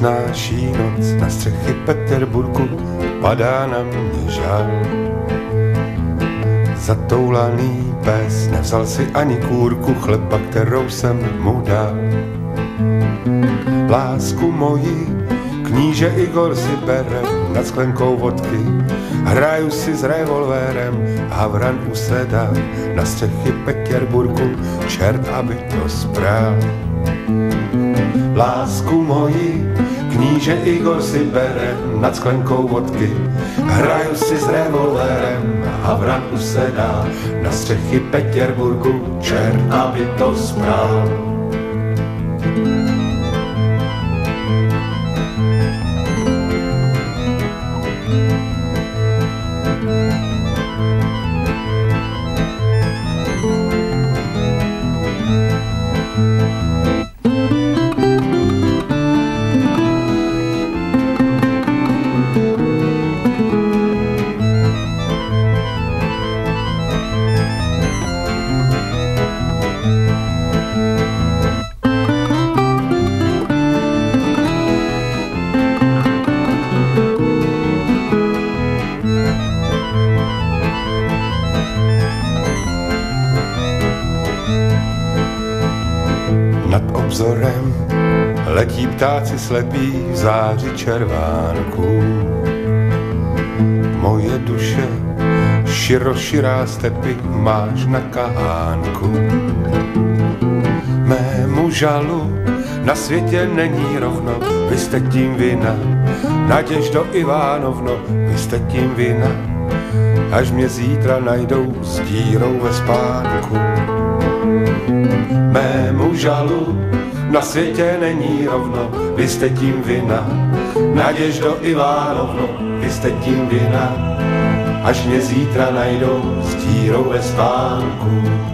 nesnáší noc na střechy Peterburgu, padá na mě žál. Zatoulaný pes nevzal si ani kůrku chleba, kterou jsem mu dal. Lásku moji, kníže Igor si bere nad sklenkou vodky. Hraju si s a vran usedá na střechy Petěrburgu, čert, aby to sprál. Lásku moji, kníže Igor si bere nad sklenkou vodky. Hraju si s revolvérem a vran usedá na střechy Petěrburgu, čert, aby to sprál. Nad obzorem letí ptáci slepí v záři červánků. Moje duše široširá stepy máš na kahánku. Mému žalu na světě není rovno, vy jste tím vina. Naděždo Ivánovno, vy jste tím vina. Až mě zítra najdou s dírou ve spánku mému žalu na světě není rovno, vy jste tím vina. Naděždo Ivánovno, vy jste tím vina, až mě zítra najdou s dírou ve spánku.